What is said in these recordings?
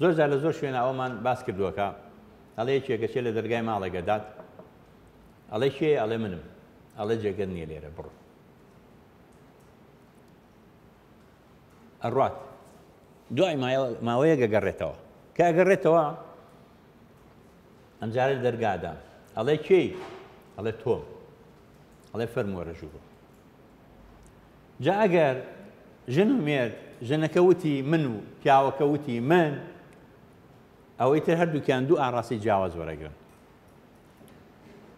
زۆر جار لە زۆر شوێنە ئەومان باس کردووەکە. ئەڵێ یەکێکە لە دەرگای ماڵێگەدات ئەڵێ شێ ئەڵێ منم. ئەڵێ جێگەر نییە لێرە بڕ ئەڕات دوای ماوەیە گەگەڕێتەوە. کە ئەگەڕێتەوە ئەمجارە دەرگادا. ئەڵێ کێ ئەڵێ تۆم. ئەڵێ فەرمووەرە ژوو جا ئەگەر ژن و مێرد ژنەکە وتی من و پیاوەکە وتی من ئەوەی تر هەردووکیان دوو ئاڕاستی جیاواز وەرەگرن.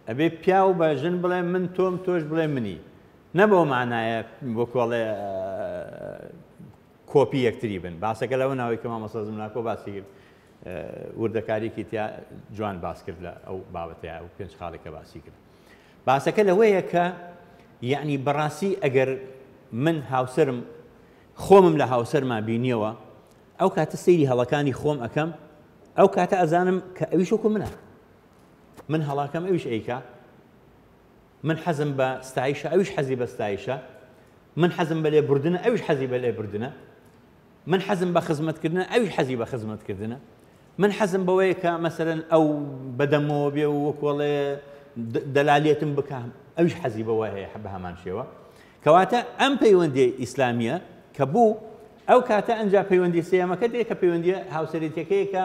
ئەبێ پیا و بە ژن بڵێ من تۆم تۆش بڵێ منی. نەبەوە مانایە بۆ کۆڵێ کۆپی یەکتری بن. باسەکە لەوە ناوەی کە مامەسەزم ناکۆ باسی کرد. وردەکارێکی تیا جوان باس کرد لە ئەو بابەتەیە و پێنج خاڵێکە باسی کرد. باسەکە لەوەیە کە یعنی بەڕاستی ئەگەر من هاوسرم خۆمم لە هاوسەرما بینیەوە ئەو کاتە سەیری هەڵەکانی خۆم ئەەکەم کاتە ئەزانم کە ئەویش وەکو منە من هەڵاکەم ئەویش ئەیکا من حەزم بە ستایشە ئەویش حەزی بە ستایشە من لێ بردنە ئەویش حەزی بە لێ بردنە من حەزم بە خزمەتکردنە ئەویش حەزی بە خزمەتکردنە من حەزم بەوەیە کە مەسەرەن ئەو بەدەمەوە بێ و وەکۆڵێ دەلالێتم بکەم ئەویش حەزی بەوە هەیە بە هەمان شێوە کەواتە ئەم پەیوەندی ئیسلامیە کە بوو ئەو کاتە ئەنج پەیوەندی سێمەکە دێ کە پەیوەندی هاوسەرێتەکەی کە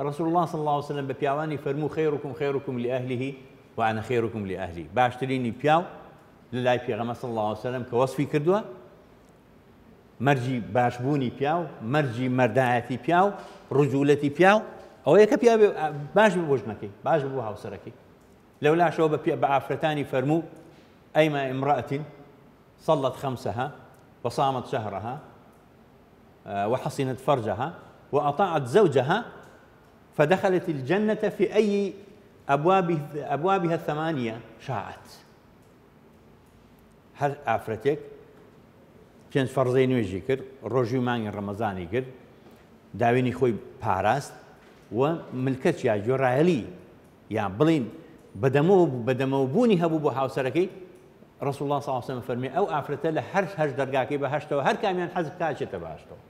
رسول الله صلى الله عليه وسلم بە خێرکم لە ئەهلیه وانە خێرکم لە ئەهلی باشترینی پیاو لە لای پێغەمە صلى الله عليه وسلم وەصفی کردووە مەرجی باشبوونی پیاو مەرجی مەردایەتی پیاو ڕجوولەتی پیاو. ئەوەیە کە پیا باش ژنەکەی باش بوو هاوسەرەکەی. لەولاشەوە بە ئافرەتانی فەرموو صلت خمسها وصامت شهرها وحصنت فرجها وأطاعت زوجها فدخلت الجنة في أي أبواب أبوابها الثمانية شاءت هەر ئافرەتێک پێنج فەرزەی نوێژی کرد ڕۆژی مانگی ڕەمەزانی کرد داوێنی خۆی پاراست و ملکەت یا جۆڕایەلی یان بڵین بەدەمەوە بەدەمەوە بوونی هەبوو بۆ هاوسەرەکەی ڕسول الله ساوسم فەرمی ئەو ئافرەتە لە هەر هەش دەرگاکەی بە هەشتەوە هەر کامیان حەز کاچێتە باشتەوە